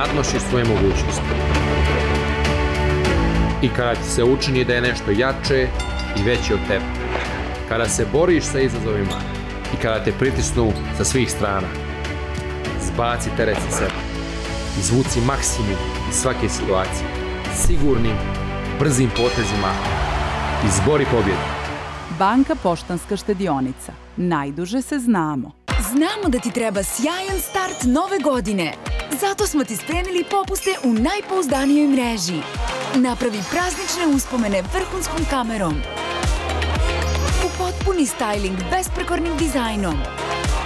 nadnošiš svoje mogućnosti. I kada ti se učini da je nešto jače i veće od tebe. Kada se boriš sa izazovima i kada te pritisnu sa svih strana. Zbaci teret sa sebe. Izvuci maksimum iz svake situacije. Sigurnim, brzim potezima. Izbori pobjedu. Banka Poštanska štedionica. Najduže se znamo. Znamo da ti treba sjajan start nove godine. Zato smo ti spremili popuste u najpouzdanijoj mreži. Napravi praznične uspomene vrhunskom kamerom. U potpuni styling besprekornim dizajnom.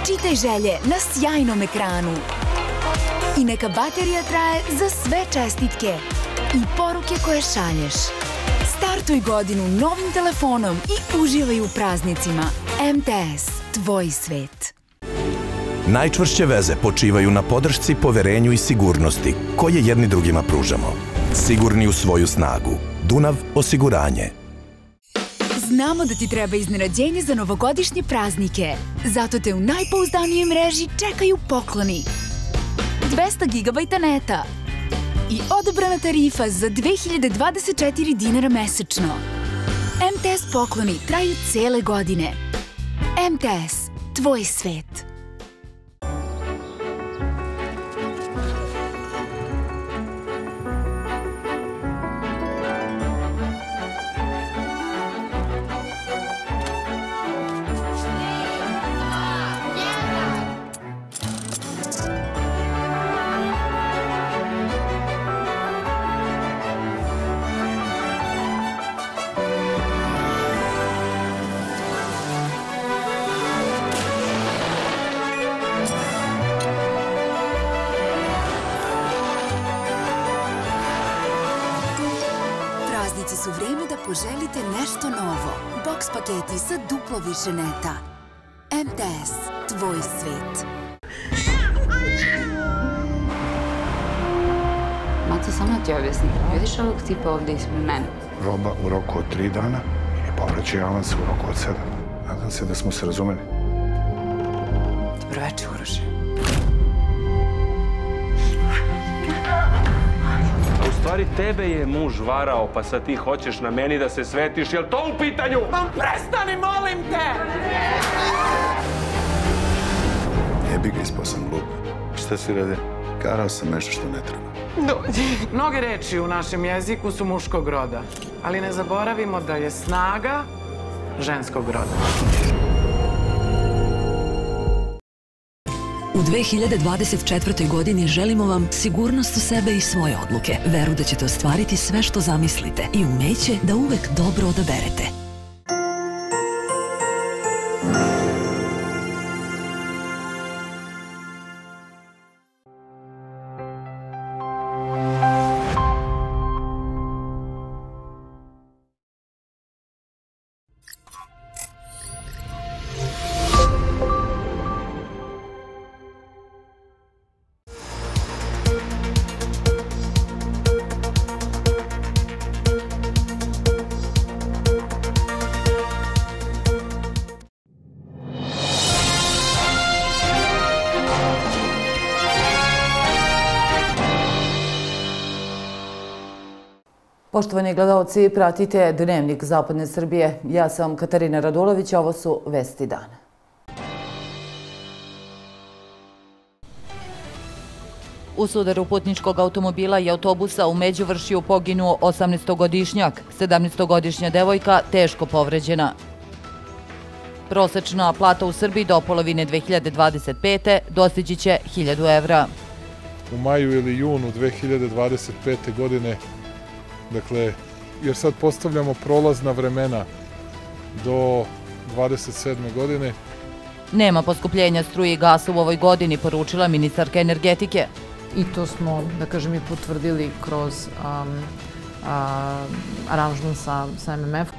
Čitaj želje na sjajnom ekranu. I neka baterija traje za sve čestitke i poruke koje šalješ. Startuj godinu novim telefonom i uživaj u praznicima. MTS, tvoj svet. Najčvršće veze počivaju na podršci, poverenju i sigurnosti koje jedni drugima pružamo. Sigurni u svoju snagu. Dunav osiguranje. Znamo da ti treba iznenađenje za novogodišnje praznike. Zato te u najpouzdanijoj mreži čekaju pokloni. 200 GB neta i odobrana tarifa za 2024 dinara mesečno. MTS pokloni traju cele godine. MTS, tvoj svet. Paketi sa duplo više neta. MTS, tvoj svet. Maco, samo da ti objasnim. Vidiš ovog tipa ovde ispred mene? roba u roku od tri dana i povraćaj avans u roku od sedam. Nadam se da smo se razumeli. Dobro večer, Uroše. Stvari tebe je muž varao, pa sad ti hoćeš na meni da se svetiš. Jel to u pitanju? Mam, prestani, molim te! Jebi ga, ispao sam glup. Šta si radio? Karao sam nešto što ne treba. Mnoge reči u našem jeziku su muškog roda, ali ne zaboravimo da je snaga ženskog roda. U 2024. godini želimo vam sigurnost u sebe i svoje odluke, veru da ćete ostvariti sve što zamislite i umeće da uvek dobro odaberete. Poštovani gledalci, pratite Dnevnik Zapadne Srbije. Ja sam Katarina Radulović, ovo su Vesti dana. U sudaru putničkog automobila i autobusa u Međuvršiju poginuo 18-godišnjak, 17-godišnja devojka teško povređena. Prosečna plata u Srbiji do polovine 2025. dostići će 1000 evra. u maju ili junu 2025. godine, dakle, jer sad postavljamo prolazna vremena do 27. godine, Nema poskupljenja struje i gasa u ovoj godini, poručila ministarka energetike. i to smo, da kažem, i potvrdili kroz um, aranžman sa, sa MMF.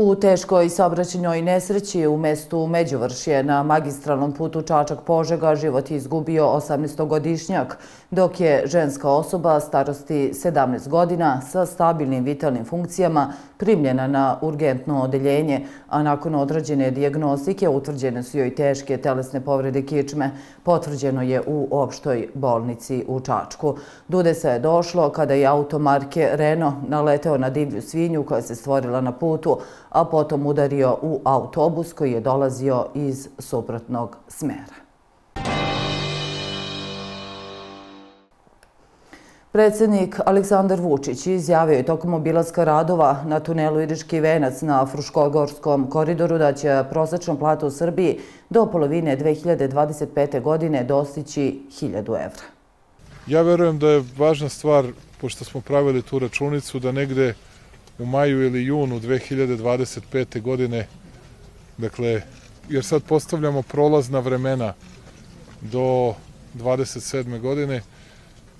U teškoj saobraćenjoj nesreći u mestu Međuvršje na magistralnom putu Čačak-Požega život je izgubio 18-godišnjak, dok je ženska osoba starosti 17 godina sa stabilnim vitalnim funkcijama primljena na urgentno odeljenje, a nakon odrađene diagnostike utvrđene su joj teške telesne povrede kičme. Potvrđeno je u opštoj bolnici u Čačku. Dude se je došlo kada je automarke Renault naleteo na divlju svinju koja se stvorila na putu, a potom udario u autobus koji je dolazio iz suprotnog smera. Predsednik Aleksandar Vučić izjavio je tokom obilaska radova na tunelu Iriški venac na Fruškogorskom koridoru da će prosečna plata u Srbiji do polovine 2025. godine dostići 1000 evra. Ja verujem da je važna stvar, pošto smo pravili tu računicu, da negde u maju ili junu 2025. godine, dakle, jer sad postavljamo prolazna vremena do 27. godine,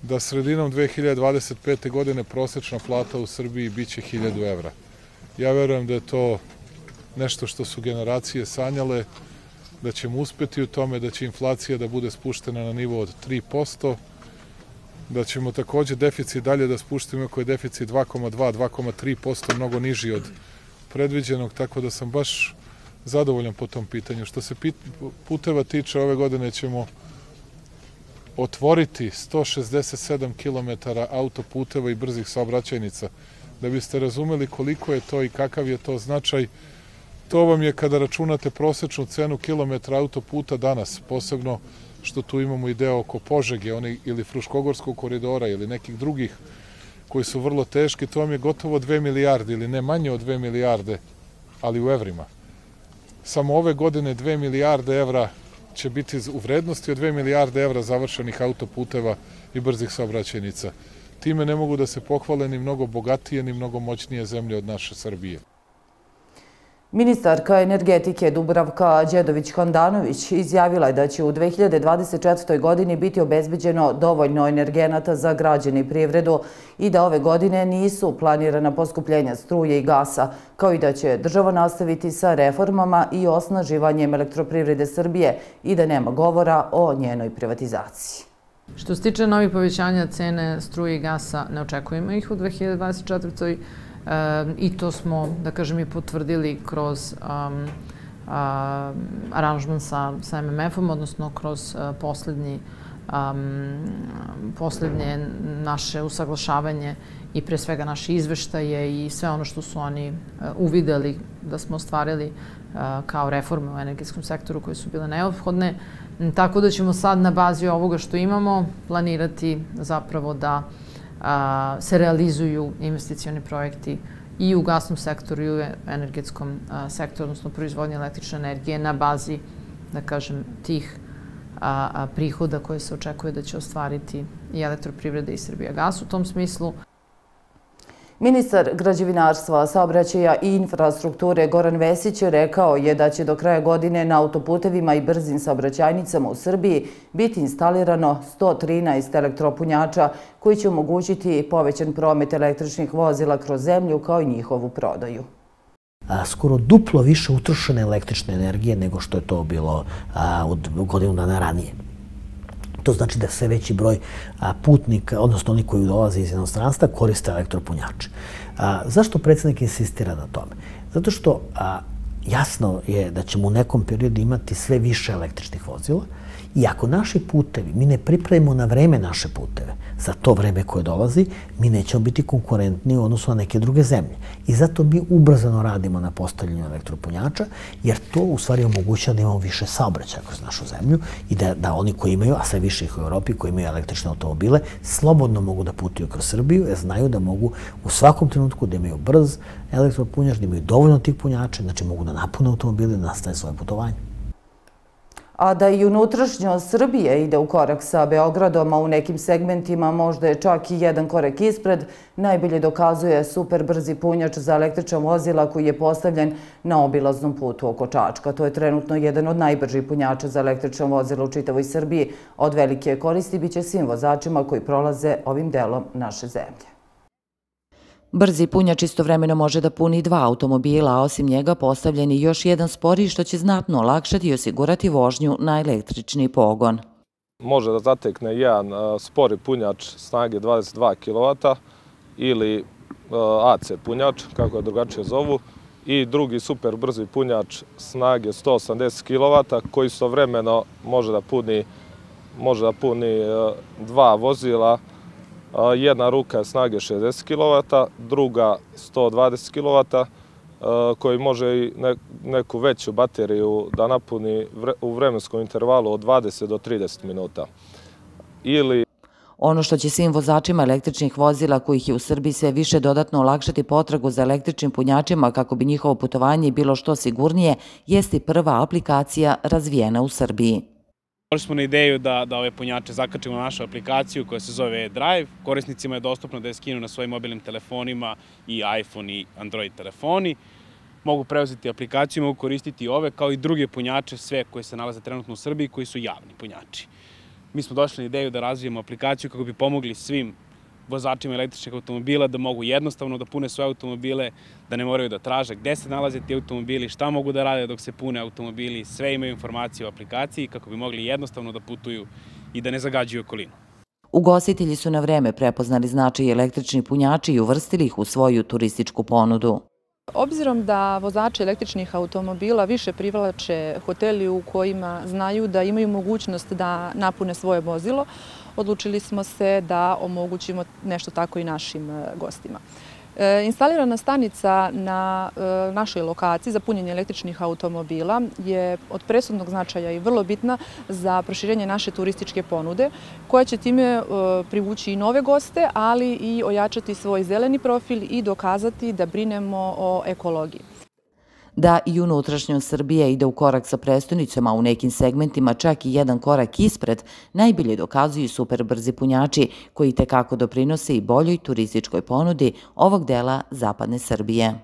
da sredinom 2025. godine prosečna plata u Srbiji biće 1000 evra. Ja verujem da je to nešto što su generacije sanjale, da ćemo uspeti u tome, da će inflacija da bude spuštena na nivo od 3%, da ćemo takođe deficit dalje da spuštimo, ako je deficit 2,2, 2,3%, mnogo niži od predviđenog, tako da sam baš zadovoljan po tom pitanju. Što se puteva tiče, ove godine ćemo otvoriti 167 km autoputeva i brzih saobraćajnica. Da biste razumeli koliko je to i kakav je to značaj, to vam je kada računate prosečnu cenu kilometra autoputa danas, posebno što tu imamo i deo oko Požege oni, ili Fruškogorskog koridora ili nekih drugih koji su vrlo teški, to vam je gotovo 2 milijarde ili ne manje od 2 milijarde, ali u evrima. Samo ove godine 2 milijarde evra će biti u vrednosti od 2 milijarde evra završenih autoputeva i brzih saobraćajnica. Time ne mogu da se pohvale ni mnogo bogatije, ni mnogo moćnije zemlje od naše Srbije. Ministarka energetike Dubravka Đedović-Handanović izjavila je da će u 2024. godini biti obezbeđeno dovoljno energenata za građane i privredu i da ove godine nisu planirana poskupljenja struje i gasa, kao i da će država nastaviti sa reformama i osnaživanjem elektroprivrede Srbije i da nema govora o njenoj privatizaciji. Što se tiče novih povećanja cene struje i gasa, ne očekujemo ih u 2024. godini i to smo, da kažem, i potvrdili kroz aranžman sa, sa MMF-om, odnosno kroz a, poslednji um, poslednje naše usaglašavanje i pre svega naše izveštaje i sve ono što su oni uh, uvideli da smo ostvarili uh, kao reforme u energetskom sektoru koje su bile neophodne. Tako da ćemo sad na bazi ovoga što imamo planirati zapravo da a, se realizuju investicioni projekti i u gasnom sektoru i u energetskom a, sektoru, odnosno proizvodnje električne energije na bazi, da kažem, tih a, prihoda koje se očekuje da će ostvariti i elektroprivreda i Srbija gas u tom smislu. Ministar građevinarstva, saobraćaja i infrastrukture Goran Vesić rekao je da će do kraja godine na autoputevima i brzim saobraćajnicama u Srbiji biti instalirano 113 elektropunjača koji će omogućiti povećan promet električnih vozila kroz zemlju kao i njihovu prodaju skoro duplo više utrošene električne energije nego što je to bilo od godinu dana ranije. To znači da sve veći broj putnika, odnosno oni koji dolaze iz inostranstva, koriste elektropunjače. Zašto predsednik insistira na tome? Zato što jasno je da ćemo u nekom periodu imati sve više električnih vozila, I ako naši putevi, mi ne pripremimo na vreme naše puteve, za to vreme koje dolazi, mi nećemo biti konkurentni u odnosu na neke druge zemlje. I zato mi ubrzano radimo na postavljanju elektropunjača, jer to u stvari omogućava da imamo više saobraćaja kroz našu zemlju i da, da oni koji imaju, a sve više ih u Europi, koji imaju električne automobile, slobodno mogu da putuju kroz Srbiju, jer znaju da mogu u svakom trenutku da imaju brz elektropunjač, da imaju dovoljno tih punjača, znači mogu da napune automobile i da nastane svoje putovanje a da i unutrašnjo Srbije ide u korak sa Beogradom, a u nekim segmentima možda je čak i jedan korak ispred, najbolje dokazuje super brzi punjač za električan vozila koji je postavljen na obilaznom putu oko Čačka. To je trenutno jedan od najbržih punjača za električan vozila u čitavoj Srbiji. Od velike koristi biće svim vozačima koji prolaze ovim delom naše zemlje. Brzi punjač istovremeno može da puni dva automobila, a osim njega postavljen je još jedan sporiji što će znatno olakšati i osigurati vožnju na električni pogon. Može da zatekne jedan spori punjač snage 22 kW ili AC punjač, kako je drugačije zovu, i drugi super brzi punjač snage 180 kW koji vremeno može da puni može da puni dva vozila Jedna ruka je snage 60 kW, druga 120 kW, koji može i neku veću bateriju da napuni u vremenskom intervalu od 20 do 30 minuta. Ili Ono što će svim vozačima električnih vozila, kojih je u Srbiji sve više dodatno olakšati potragu za električnim punjačima kako bi njihovo putovanje bilo što sigurnije, jeste prva aplikacija razvijena u Srbiji. Došli smo na ideju da, da ove punjače zakačimo na našu aplikaciju koja se zove Drive. Korisnicima je dostupno da je skinu na svojim mobilnim telefonima i iPhone i Android telefoni. Mogu preuzeti aplikaciju, mogu koristiti ove kao i druge punjače, sve koje se nalaze trenutno u Srbiji, koji su javni punjači. Mi smo došli na ideju da razvijemo aplikaciju kako bi pomogli svim vozačima električnih automobila da mogu jednostavno da pune svoje automobile, da ne moraju da traže gde se nalaze ti automobili, šta mogu da rade dok se pune automobili, sve imaju informacije o aplikaciji kako bi mogli jednostavno da putuju i da ne zagađuju okolinu. Ugostitelji su na vreme prepoznali značaj električni punjači i uvrstili ih u svoju turističku ponudu. Obzirom da vozači električnih automobila više privlače hoteli u kojima znaju da imaju mogućnost da napune svoje vozilo, odlučili smo se da omogućimo nešto tako i našim e, gostima. E, instalirana stanica na e, našoj lokaciji za punjenje električnih automobila je od presudnog značaja i vrlo bitna za proširenje naše turističke ponude, koja će time privući i nove goste, ali i ojačati svoj zeleni profil i dokazati da brinemo o ekologiji da i unutrašnjom Srbija ide u korak sa prestonicom, a u nekim segmentima čak i jedan korak ispred, najbilje dokazuju superbrzi punjači koji tekako doprinose i boljoj turističkoj ponudi ovog dela zapadne Srbije.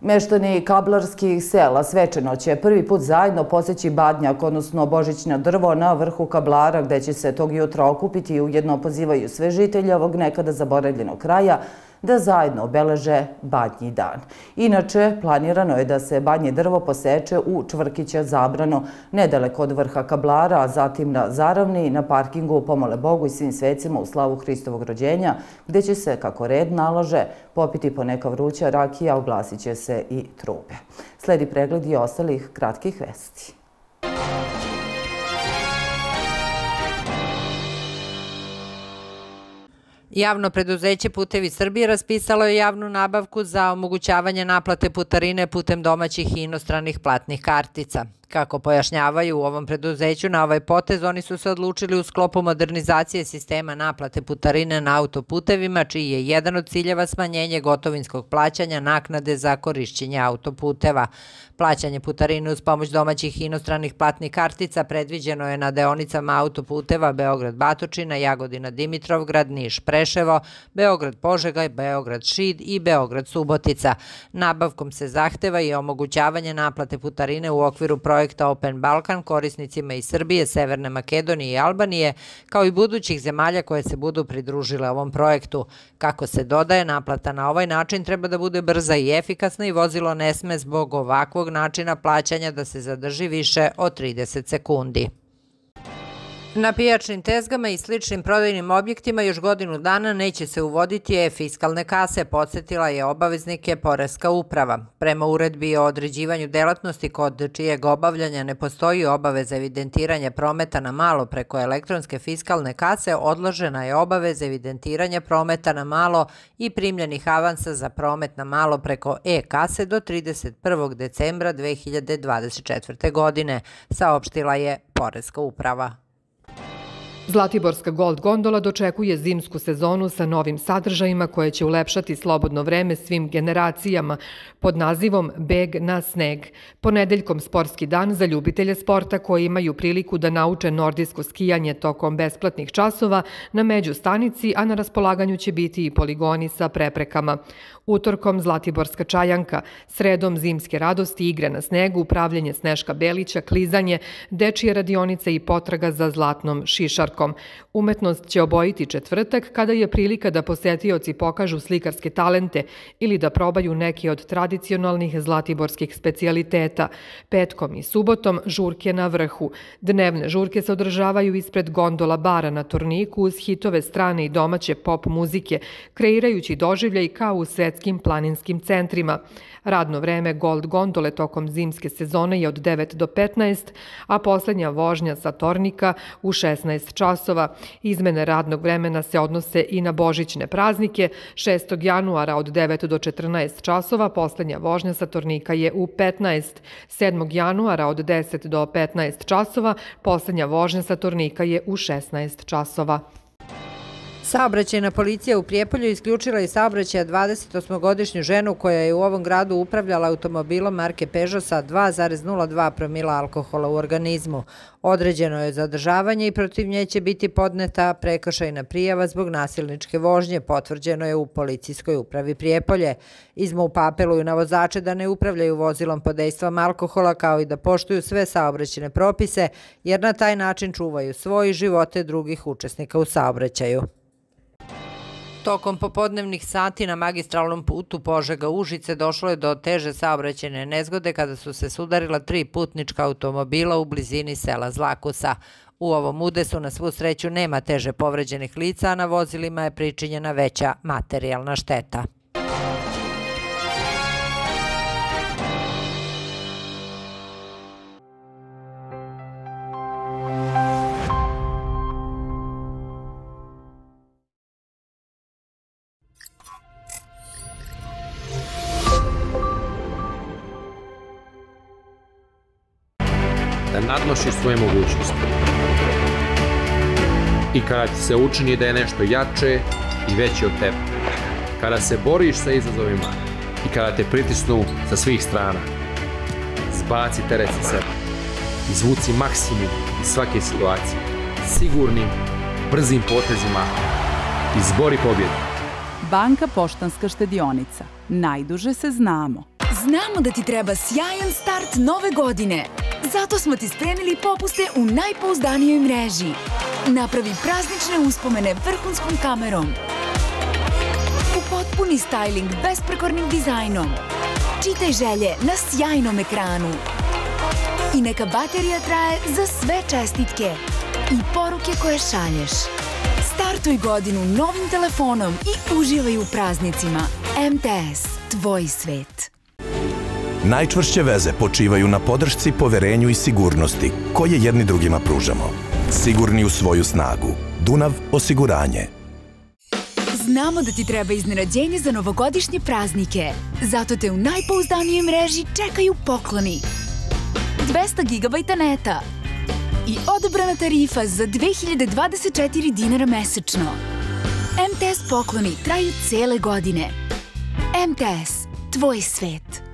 Meštani kablarskih sela svečano će prvi put zajedno poseći badnjak, odnosno božićno drvo na vrhu kablara gde će se tog jutra okupiti i ujedno pozivaju sve žitelje ovog nekada zaboravljenog kraja da zajedno obeleže badnji dan. Inače, planirano je da se badnje drvo poseče u Čvrkića zabrano, nedaleko od vrha kablara, a zatim na Zaravni, na parkingu Pomole Bogu i svim svecima u slavu Hristovog rođenja, gde će se, kako red nalože, popiti po neka vruća rakija, oglasit će se i trupe. Sledi pregled i ostalih kratkih vesti. Javno preduzeće Putevi Srbije raspisalo je javnu nabavku za omogućavanje naplate putarine putem domaćih i inostranih platnih kartica. Kako pojašnjavaju u ovom preduzeću, na ovaj potez oni su se odlučili u sklopu modernizacije sistema naplate putarine na autoputevima, čiji je jedan od ciljeva smanjenje gotovinskog plaćanja naknade za korišćenje autoputeva. Plaćanje putarine uz pomoć domaćih i inostranih platnih kartica predviđeno je na deonicama autoputeva Beograd-Batočina, Jagodina-Dimitrovgrad, Niš-Preševo, Beograd-Požega, Beograd-Šid i Beograd-Subotica. Nabavkom se zahteva i omogućavanje naplate putarine u okviru projekta projekta Open Balkan korisnicima iz Srbije, Severne Makedonije i Albanije, kao i budućih zemalja koje se budu pridružile ovom projektu. Kako se dodaje, naplata na ovaj način treba da bude brza i efikasna i vozilo ne sme zbog ovakvog načina plaćanja da se zadrži više od 30 sekundi. Na pijačnim tezgama i sličnim prodajnim objektima još godinu dana neće se uvoditi e-fiskalne kase, podsjetila je obaveznike Poreska uprava. Prema uredbi o određivanju delatnosti kod čijeg obavljanja ne postoji obaveza evidentiranja prometa na malo preko elektronske fiskalne kase, odložena je obaveza evidentiranja prometa na malo i primljenih avansa za promet na malo preko e-kase do 31. decembra 2024. godine, saopštila je Poreska uprava. Zlatiborska Gold Gondola dočekuje zimsku sezonu sa novim sadržajima koje će ulepšati slobodno vreme svim generacijama pod nazivom Beg na sneg. Ponedeljkom sportski dan za ljubitelje sporta koji imaju priliku da nauče nordijsko skijanje tokom besplatnih časova na među stanici, a na raspolaganju će biti i poligoni sa preprekama. Utorkom Zlatiborska čajanka, sredom zimske radosti, igre na snegu, upravljanje Sneška Belića, klizanje, dečije radionice i potraga za zlatnom šišarkom utorkom. Umetnost će obojiti četvrtak kada je prilika da posetioci pokažu slikarske talente ili da probaju neke od tradicionalnih zlatiborskih specijaliteta. Petkom i subotom žurke na vrhu. Dnevne žurke se održavaju ispred gondola bara na Torniku uz hitove strane i domaće pop muzike, kreirajući doživljaj kao u svetskim planinskim centrima. Radno vreme Gold gondole tokom zimske sezone je od 9 do 15, a poslednja vožnja sa Tornika u 16 časova. Izmene radnog vremena se odnose i na božićne praznike. 6. januara od 9 do 14 časova poslednja vožnja sa Tornika je u 15. 7. januara od 10 do 15 časova poslednja vožnja sa Tornika je u 16 časova. Saobraćajna policija u Prijepolju isključila i saobraćaja 28-godišnju ženu koja je u ovom gradu upravljala automobilom marke Peugeot sa 2,02 promila alkohola u organizmu. Određeno je zadržavanje i protiv nje će biti podneta prekršajna prijava zbog nasilničke vožnje, potvrđeno je u policijskoj upravi Prijepolje. Izmu upapeluju na vozače da ne upravljaju vozilom pod dejstvom alkohola kao i da poštuju sve saobraćene propise, jer na taj način čuvaju svoji živote drugih učesnika u saobraćaju. Tokom popodnevnih sati na magistralnom putu Požega-Užice došlo je do teže saobraćene nezgode kada su se sudarila tri putnička automobila u blizini sela Zlakusa. U ovom udesu na svu sreću nema teže povređenih lica, a na vozilima je pričinjena veća materijalna šteta. Da nadnošiš svoje mogućnosti. I kada ti se učini da je nešto jače i veće od tebe. Kada se boriš sa izazovima i kada te pritisnu sa svih strana. Zbaci teret sa sebe. Izvuci maksimum iz svake situacije. Sigurnim, brzim potezima. Izbori pobjedu. Banka Poštanska štedionica. Najduže se znamo. Znamo da ti treba sjajan start nove godine. Zato smo ti spremili popuste u najpouzdanijoj mreži. Napravi praznične uspomene vrhunskom kamerom. U potpuni styling besprekornim dizajnom. Čitaj želje na sjajnom ekranu. I neka baterija traje za sve čestitke i poruke koje šalješ. Startuj godinu novim telefonom i uživaj u praznicima. MTS, tvoj svet. Najčvršće veze počivaju na podršci, poverenju i sigurnosti koje jedni drugima pružamo. Sigurni u svoju snagu. Dunav osiguranje. Znamo da ti treba iznenađenje za novogodišnje praznike. Zato te u najpouzdanijoj mreži čekaju pokloni. 200 GB neta i odobrana tarifa za 2024 dinara mesečno. MTS pokloni traju cele godine. MTS, tvoj svet.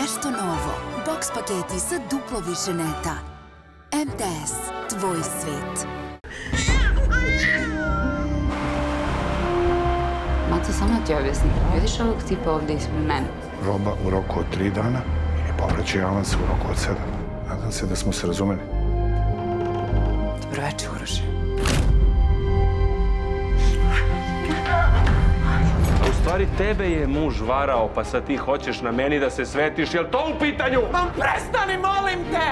Nešto novo. Box paketi sa duplo više neta. MTS, tvoj svet. Mato, samo da ti objasnim. Vidiš ovog tipa ovde ispred mene? Roba u roku od tri dana ili povraćaj avans u roku od sedam. Nadam se da smo se razumeli. Dobroveče, Uroše. Stvari tebe je muž varao, pa sad ti hoćeš na meni da se svetiš. Jel to u pitanju? Mam, prestani, molim te!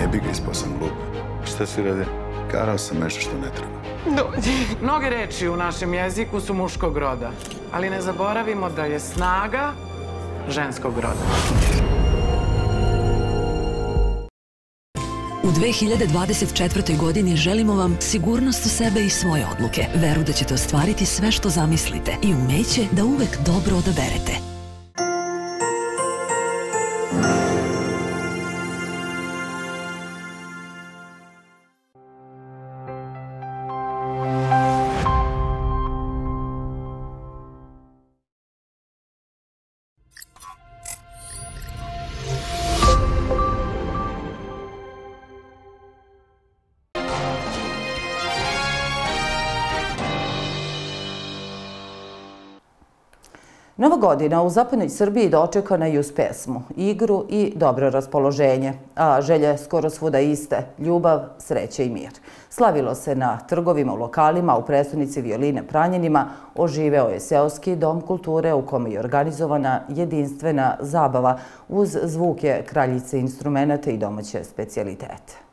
Jebi ga, ispao sam glup. Šta si radio? Karao sam nešto što ne treba. Dođi. Mnoge reči u našem jeziku su muškog roda, ali ne zaboravimo da je snaga ženskog roda. U 2024. godini želimo vam sigurnost u sebe i svoje odluke, veru da ćete ostvariti sve što zamislite i umeće da uvek dobro odaberete. Nova godina u zapadnoj Srbiji dočekana i uz pesmu, igru i dobro raspoloženje, a želje skoro svuda iste, ljubav, sreće i mir. Slavilo se na trgovima, u lokalima, u predstavnici violine Pranjenima, oživeo je seoski dom kulture u kome je organizovana jedinstvena zabava uz zvuke kraljice instrumenta i domaće specialitete.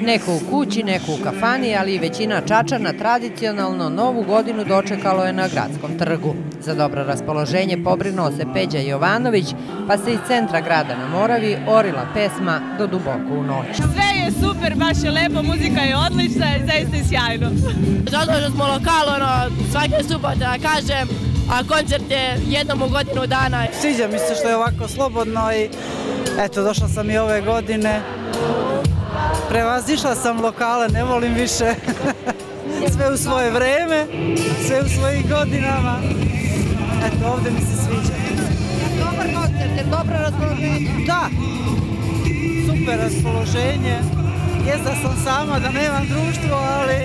Neko u kući, neko u kafani, ali i većina Čačana tradicionalno novu godinu dočekalo je na gradskom trgu. Za dobro raspoloženje pobrinuo se Peđa Jovanović, pa se iz centra grada na Moravi orila pesma do duboko u noć. Sve je super, baš je lepo, muzika je odlična zaista je sjajno. Zato što smo lokal, ono, svake subote, da kažem, a koncert je jednom u godinu dana. Sviđa mi se što je ovako slobodno i eto, došla sam i ove godine. Prevazišla sam lokale, ne volim više. sve u svoje vreme, sve u svojih godinama. Eto, ovde mi se sviđa. Dobar koncert, je dobro raspoloženje? Da, super raspoloženje. Jes da sam sama, da nemam društvo, ali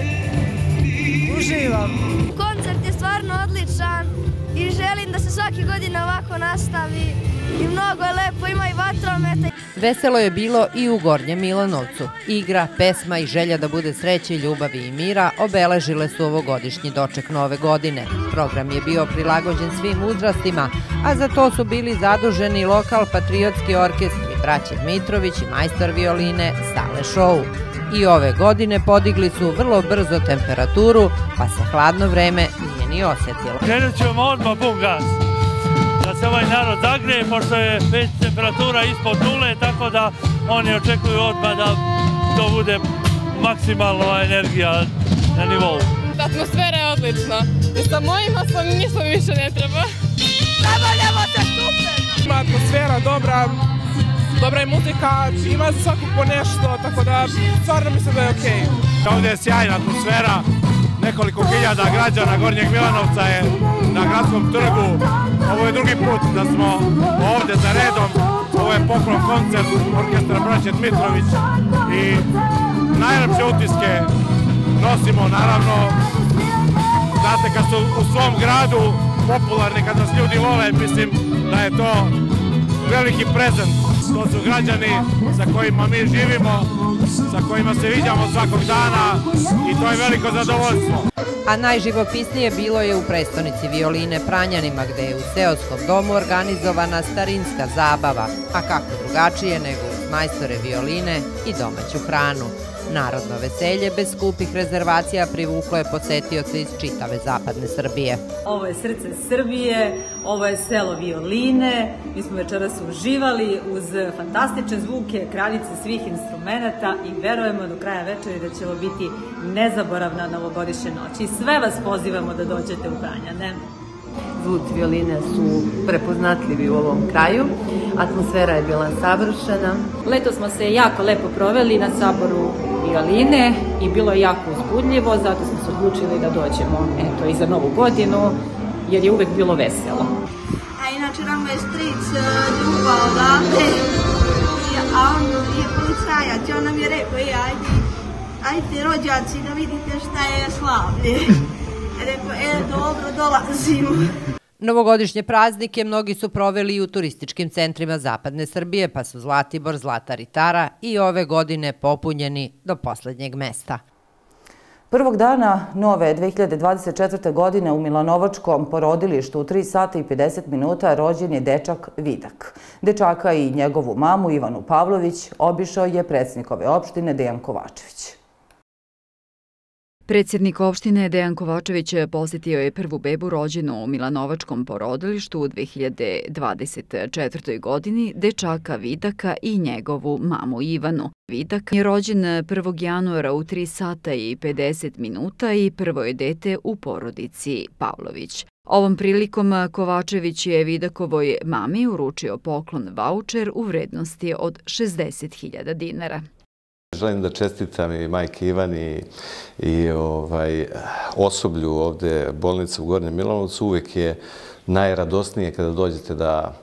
uživam. Koncert je stvarno odličan i želim da se svaki godina ovako nastavi i mnogo je lepo, ima i vatromete. Veselo je bilo i u Gornjem Milanovcu. Igra, pesma i želja da bude sreće, ljubavi i mira obeležile su ovogodišnji doček nove godine. Program je bio prilagođen svim uzrastima, a za to su bili zaduženi lokal patriotski orkestri Braće Dmitrović i majstor violine Stale Show. I ove godine podigli su vrlo brzo temperaturu, pa se hladno vreme nije ni osetilo. Krenut ćemo odmah pun gas da se ovaj narod zagreje, pošto je već temperatura ispod nule, tako da oni očekuju odmah da to bude maksimalna energija na nivou. Atmosfera je odlična i sa mojim sam ništa više ne treba. Zabavljamo se super! Ima atmosfera dobra, dobra je muzika, ima svakog po nešto, tako da stvarno mislim da je okej. Okay. Ovdje je sjajna atmosfera, nekoliko hiljada građana Gornjeg Milanovca je na gradskom trgu. Ovo je drugi put da smo ovde za redom. Ovo je poklon koncert orkestra Braće Dmitrović i najlepše utiske nosimo naravno znate kad su u svom gradu popularni, kad nas ljudi vole, mislim da je to veliki prezent. To su građani sa kojima mi živimo, sa kojima se viđamo svakog dana i to je veliko zadovoljstvo. A najživopisnije bilo je u prestonici violine Pranjanima, gde je u seoskom domu organizovana starinska zabava, a kako drugačije nego majstore violine i domaću hranu. Narodno veselje bez skupih rezervacija privuklo je posetioce iz čitave zapadne Srbije. Ovo je srce Srbije, ovo je selo violine, mi smo večeras uživali uz fantastične zvuke kraljice svih instrumenta i verujemo do kraja večeri da će ovo biti nezaboravna novogodišnja noć. I sve vas pozivamo da dođete u Pranjane. Zvuci violine su prepoznatljivi u ovom kraju. Atmosfera je bila savršena. Leto smo se jako lepo proveli na saboru violine i bilo je jako uzbudljivo, zato smo se odlučili da dođemo eto, i za novu godinu, jer je uvek bilo veselo. A inače nam je stric druga odavde, a on je policajac i on nam je rekao, e, ajde, ajde rođaci da vidite šta je slavlje. Rekao, e, dobro, dolazimo. Novogodišnje praznike mnogi su proveli i u turističkim centrima Zapadne Srbije, pa su Zlatibor, Zlatar i Tara i ove godine popunjeni do poslednjeg mesta. Prvog dana nove 2024. godine u Milanovačkom porodilištu u 3 sata i 50 minuta rođen je dečak Vidak. Dečaka i njegovu mamu Ivanu Pavlović obišao je predsjednik ove opštine Dejan Kovačević. Predsjednik opštine Dejan Kovačević posjetio je prvu bebu rođenu u Milanovačkom porodilištu u 2024. godini, dečaka Vidaka i njegovu mamu Ivanu. Vidak je rođen 1. januara u 3 sata i 50 minuta i prvo je dete u porodici Pavlović. Ovom prilikom Kovačević je Vidakovoj mami uručio poklon voucher u vrednosti od 60.000 dinara. Želim da čestitam i majke Ivani i ovaj, osoblju ovde bolnice u Gornjem Milanovcu. Uvek je najradosnije kada dođete da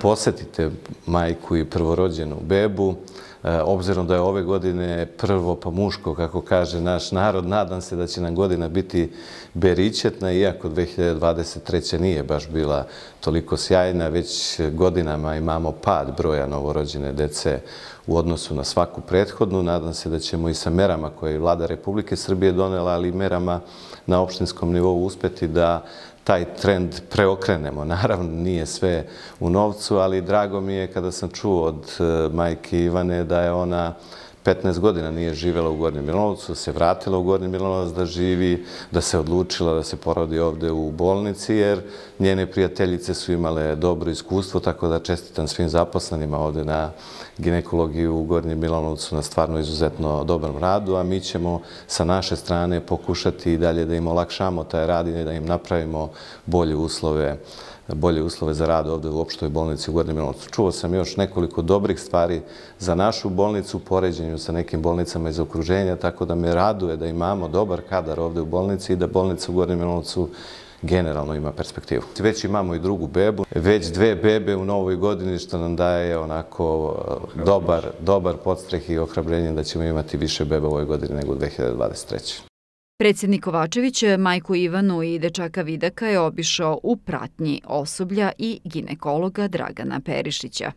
posetite majku i prvorođenu bebu. E, obzirom da je ove godine prvo pa muško, kako kaže naš narod, nadam se da će nam godina biti beričetna, iako 2023. nije baš bila toliko sjajna, već godinama imamo pad broja novorođene dece u odnosu na svaku prethodnu. Nadam se da ćemo i sa merama koje je vlada Republike Srbije donela, ali i merama na opštinskom nivou uspeti da taj trend preokrenemo. Naravno, nije sve u novcu, ali drago mi je kada sam čuo od e, majke Ivane da je ona 15 godina nije živjela u Gornjem Milanovcu, se vratila u Gornji Milanovac da živi, da se odlučila da se porodi ovde u bolnici, jer njene prijateljice su imale dobro iskustvo, tako da čestitam svim zaposlenima ovde na ginekologiji u Gornjem Milanovcu na stvarno izuzetno dobrom radu, a mi ćemo sa naše strane pokušati i dalje da im olakšamo taj rad i da im napravimo bolje uslove bolje uslove za rad ovde u opštoj bolnici u Gornjem Milanovcu. Čuo sam još nekoliko dobrih stvari za našu bolnicu u poređenju sa nekim bolnicama iz okruženja, tako da me raduje da imamo dobar kadar ovde u bolnici i da bolnica u Gornjem Milanovcu generalno ima perspektivu. Već imamo i drugu bebu, već dve bebe u novoj godini što nam daje onako uh, dobar, dobar podstreh i ohrabrenje da ćemo imati više beba u ovoj godini nego u 2023. Predsjednik Kovačević majku Ivanu i dečaka Vidaka je obišao u pratnji osoblja i ginekologa Dragana Perišića.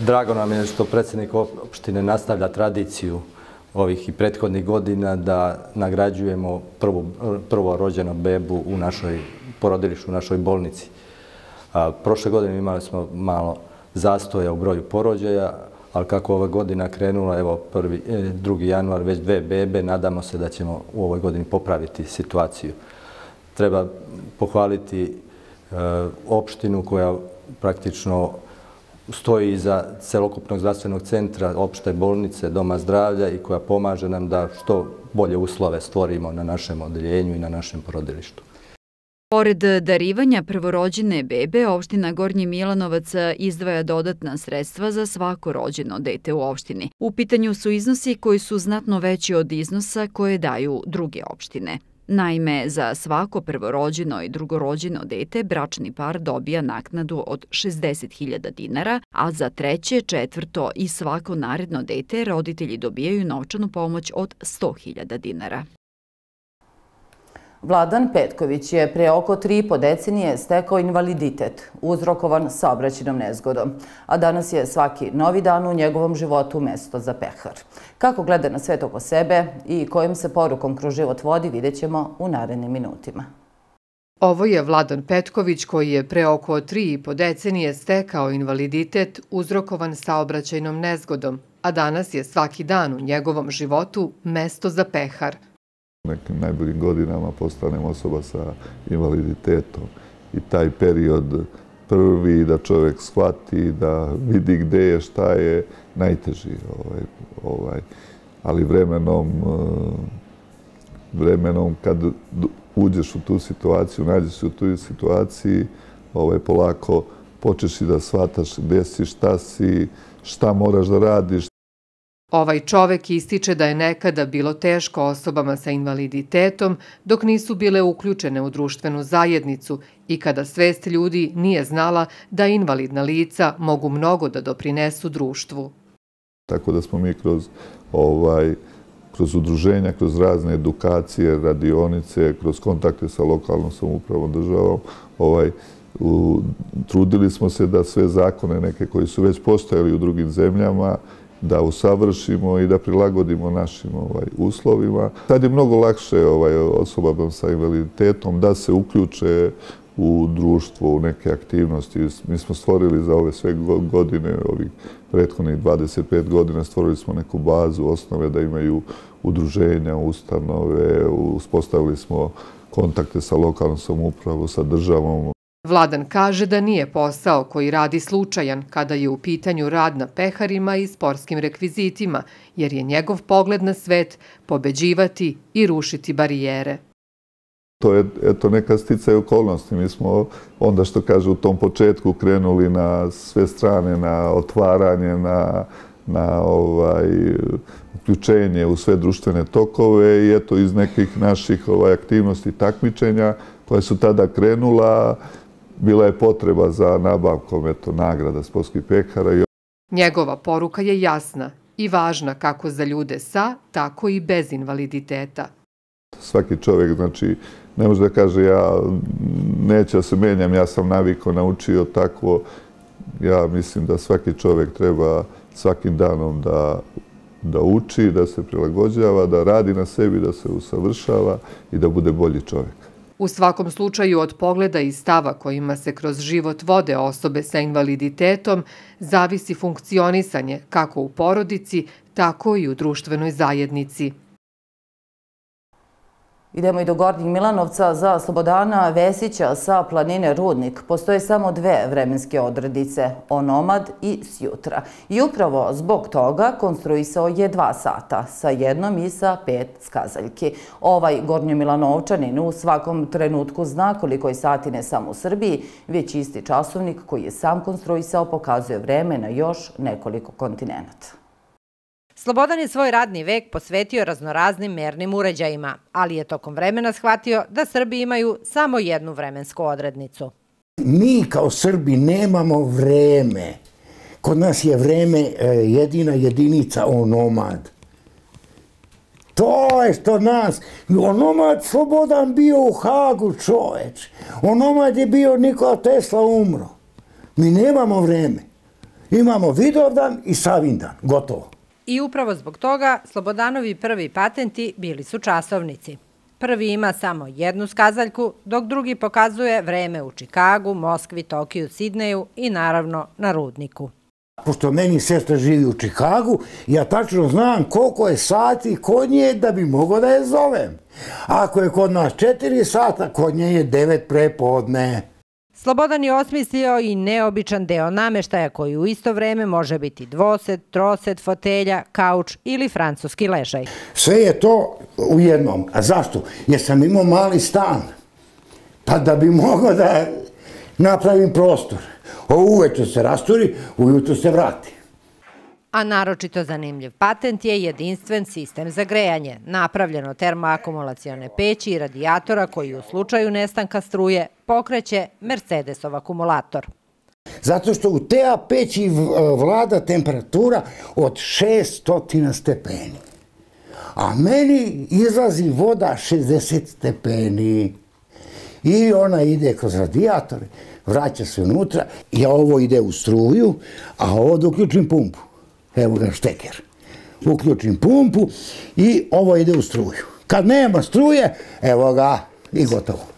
Drago nam je što predsjednik opštine nastavlja tradiciju ovih i prethodnih godina da nagrađujemo prvu, prvo rođenu bebu u našoj porodilištu, u našoj bolnici. Prošle godine imali smo malo zastoja u broju porođaja, ali kako ova godina krenula, evo, prvi, e, januar, već dve bebe, nadamo se da ćemo u ovoj godini popraviti situaciju. Treba pohvaliti e, opštinu koja praktično stoji iza celokupnog zdravstvenog centra, opšte bolnice, doma zdravlja i koja pomaže nam da što bolje uslove stvorimo na našem odeljenju i na našem porodilištu. Pored darivanja prvorođene bebe, opština Gornji Milanovac izdvaja dodatna sredstva za svako rođeno dete u opštini. U pitanju su iznosi koji su znatno veći od iznosa koje daju druge opštine. Naime, za svako prvorođeno i drugorođeno dete bračni par dobija naknadu od 60.000 dinara, a za treće, četvrto i svako naredno dete roditelji dobijaju novčanu pomoć od 100.000 dinara. Vladan Petković je pre oko tri i po decenije stekao invaliditet, uzrokovan saobraćenom nezgodom, a danas je svaki novi dan u njegovom životu mesto za pehar. Kako gleda na svet oko sebe i kojim se porukom kroz život vodi, vidjet ćemo u narednim minutima. Ovo je Vladan Petković koji je pre oko tri i po decenije stekao invaliditet uzrokovan saobraćajnom nezgodom, a danas je svaki dan u njegovom životu mesto za pehar – nekim najboljim godinama postanem osoba sa invaliditetom. I taj period prvi da čovjek shvati, da vidi gde je, šta je, najteži. Ovaj, ovaj. Ali vremenom, eh, vremenom kad uđeš u tu situaciju, nađeš se u toj situaciji, ovaj, polako počeš i da shvataš gde si, šta si, šta moraš da radiš, Ovaj čovek ističe da je nekada bilo teško osobama sa invaliditetom dok nisu bile uključene u društvenu zajednicu i kada svest ljudi nije znala da invalidna lica mogu mnogo da doprinesu društvu. Tako da smo mi kroz ovaj kroz udruženja, kroz razne edukacije, radionice, kroz kontakte sa lokalnom samoupravom državom, ovaj, u, trudili smo se da sve zakone neke koji su već postojali u drugim zemljama, da usavršimo i da prilagodimo našim ovaj, uslovima. Sad je mnogo lakše ovaj, osobama sa invaliditetom da se uključe u društvo, u neke aktivnosti. Mi smo stvorili za ove sve godine, ovih prethodnih 25 godina, stvorili smo neku bazu, osnove da imaju udruženja, ustanove, uspostavili smo kontakte sa lokalnom samoupravom, sa državom. Vladan kaže da nije posao koji radi slučajan kada je u pitanju rad na peharima i sportskim rekvizitima, jer je njegov pogled na svet pobeđivati i rušiti barijere. To je eto, neka stica okolnosti. Mi smo onda što kaže u tom početku krenuli na sve strane, na otvaranje, na, na ovaj, uključenje u sve društvene tokove i eto iz nekih naših ovaj, aktivnosti takmičenja koja su tada krenula, bila je potreba za nabavkom eto, nagrada sportskih pekara. Njegova poruka je jasna i važna kako za ljude sa, tako i bez invaliditeta. Svaki čovjek, znači, ne može da kaže ja neću da se menjam, ja sam naviko naučio takvo. Ja mislim da svaki čovjek treba svakim danom da, da uči, da se prilagođava, da radi na sebi, da se usavršava i da bude bolji čovjek. U svakom slučaju od pogleda i stava kojima se kroz život vode osobe sa invaliditetom zavisi funkcionisanje kako u porodici, tako i u društvenoj zajednici. Idemo i do Gornjih Milanovca za Slobodana Vesića sa planine Rudnik. Postoje samo dve vremenske odredice, onomad i sjutra. I upravo zbog toga konstruisao je dva sata, sa jednom i sa pet skazaljki. Ovaj Gornjo Milanovčanin u svakom trenutku zna koliko je sati ne samo u Srbiji, već isti časovnik koji je sam konstruisao pokazuje vreme na još nekoliko kontinenta. Slobodan je svoj radni vek posvetio raznoraznim mernim uređajima, ali je tokom vremena shvatio da Srbi imaju samo jednu vremensku odrednicu. Mi kao Srbi nemamo vreme. Kod nas je vreme e, jedina jedinica onomad. To je što nas, onomad Slobodan bio u Hagu čoveč. Onomad je bio Nikola Tesla umro. Mi nemamo vreme. Imamo Vidovdan i Savindan, gotovo. I upravo zbog toga Slobodanovi prvi patenti bili su časovnici. Prvi ima samo jednu skazaljku, dok drugi pokazuje vreme u Čikagu, Moskvi, Tokiju, Sidneju i naravno na Rudniku. Pošto meni sestra živi u Čikagu, ja tačno znam koliko je sati kod nje da bi mogo da je zovem. Ako je kod nas četiri sata, kod nje je devet prepodne. Slobodan je osmislio i neobičan deo nameštaja koji u isto vreme može biti dvosed, trosed, fotelja, kauč ili francuski ležaj. Sve je to u jednom. A zašto? Jer sam imao mali stan. Pa da bi mogao da napravim prostor. Ovo uveče se rasturi, ujutro se vrati. A naročito zanimljiv patent je jedinstven sistem za grejanje, napravljeno termoakumulacione peći i radijatora koji u slučaju nestanka struje pokreće Mercedesov akumulator. Zato što u TA peći vlada temperatura od 600 stepeni. A meni izlazi voda 60 stepeni. I ona ide kroz radijatore, vraća se unutra i ovo ide u struju, a da uključim pumpu evo ga šteker. Uključim pumpu i ovo ide u struju. Kad nema struje, evo ga i gotovo.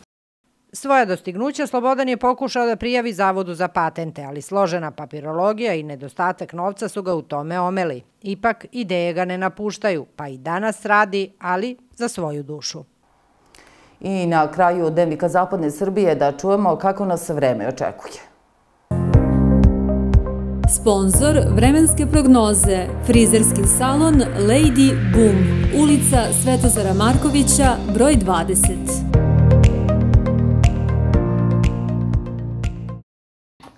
Svoja dostignuća Slobodan je pokušao da prijavi Zavodu za patente, ali složena papirologija i nedostatak novca su ga u tome omeli. Ipak, ideje ga ne napuštaju, pa i danas radi, ali za svoju dušu. I na kraju Dnevnika Zapadne Srbije da čujemo kako nas vreme očekuje. Sponzor vremenske prognoze, frizerski salon Lady Boom, ulica Svetozara Markovića, broj 20.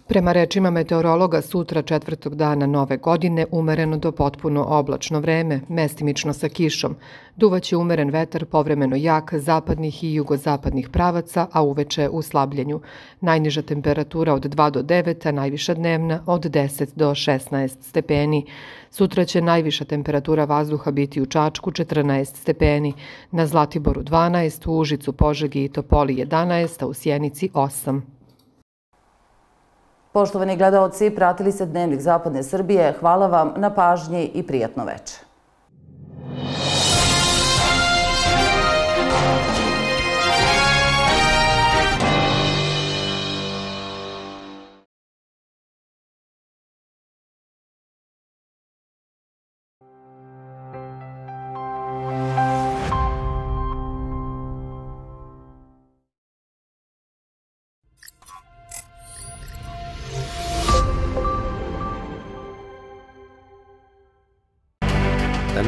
Prema rečima meteorologa, sutra četvrtog dana nove godine umereno do potpuno oblačno vreme, mestimično sa kišom. Duvaće umeren vetar, povremeno jak, zapadnih i jugozapadnih pravaca, a uveče u slabljenju. Najniža temperatura od 2 do 9, a najviša dnevna od 10 do 16 stepeni. Sutra će najviša temperatura vazduha biti u Čačku 14 stepeni, na Zlatiboru 12, u Užicu, Požegi i Topoli 11, a u Sjenici 8. Poštovani gledalci, pratili se Dnevnik Zapadne Srbije. Hvala vam na pažnji i prijatno večer.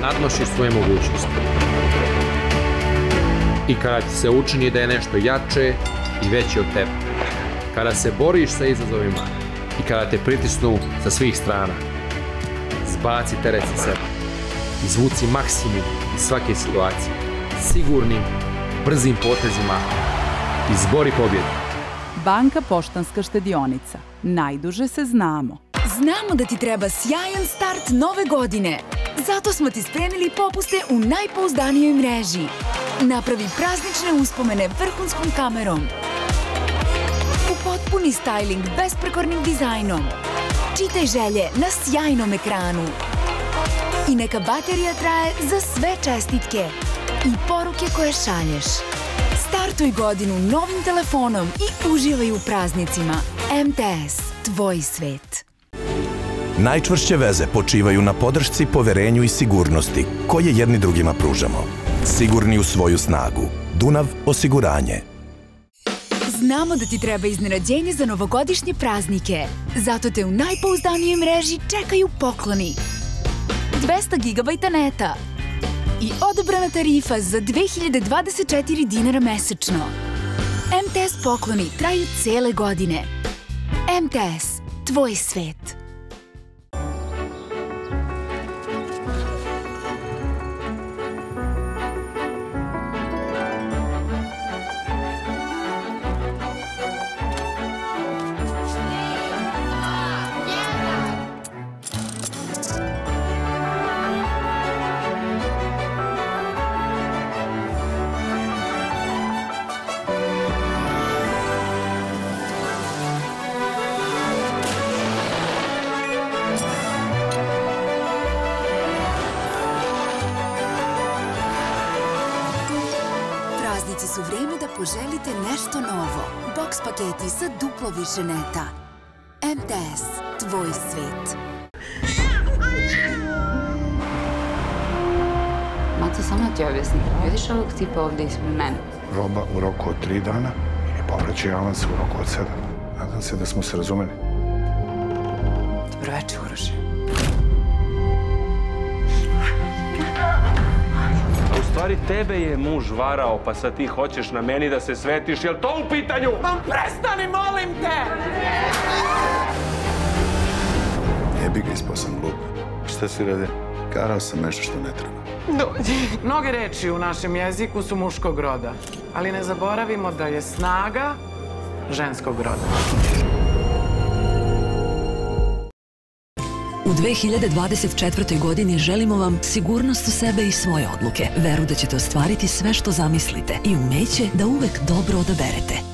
Nadnošiš svoje mogućnosti. I kada ti se učini da je nešto jače i veće od tebe. Kada se boriš sa izazovima i kada te pritisnu sa svih strana. Zbaci teret sa sebe. Izvuci maksimum iz svake situacije. Sigurnim, brzim potezima. Izbori pobjedu. Banka Poštanska štedionica. Najduže se znamo. Znamo da ti treba sjajan start nove godine. Zato smo ti spremili popuste u najpouzdanijoj mreži. Napravi praznične uspomene vrhunskom kamerom. U potpuni styling besprekornim dizajnom. Čitaj želje na sjajnom ekranu. I neka baterija traje za sve čestitke i poruke koje šalješ. Startuj godinu novim telefonom i uživaj u praznicima. MTS. Tvoj svet. Najčvršće veze počivaju na podršci, poverenju i sigurnosti koje jedni drugima pružamo. Sigurni u svoju snagu. Dunav osiguranje. Znamo da ti treba iznenađenje za novogodišnje praznike. Zato te u najpouzdanijoj mreži čekaju pokloni. 200 GB neta i odobrana tarifa za 2024 dinara mesečno. MTS pokloni traju cele godine. MTS. Tvoj svet. Nešto novo. Box paketi sa duplo više neta. MTS. Tvoj svet. Maco, samo da ti objasnim. Vidiš ovog tipa ovde ispred mene? Roba u roku od tri dana i povraćaj avans u roku od sedam. Nadam se da smo se razumeli. Dobroveče, Uroše. Stvari tebe je muž varao, pa sad ti hoćeš na meni da se svetiš, jel to u pitanju? Mam, prestani, molim te! Jebi ga, ispao sam glup. Šta si radio? Karao sam nešto što ne treba. Dođi. Mnoge reči u našem jeziku su muškog roda, ali ne zaboravimo da je snaga ženskog roda. U 2024. godini želimo vam sigurnost u sebe i svoje odluke, veru da ćete ostvariti sve što zamislite i umeće da uvek dobro odaberete.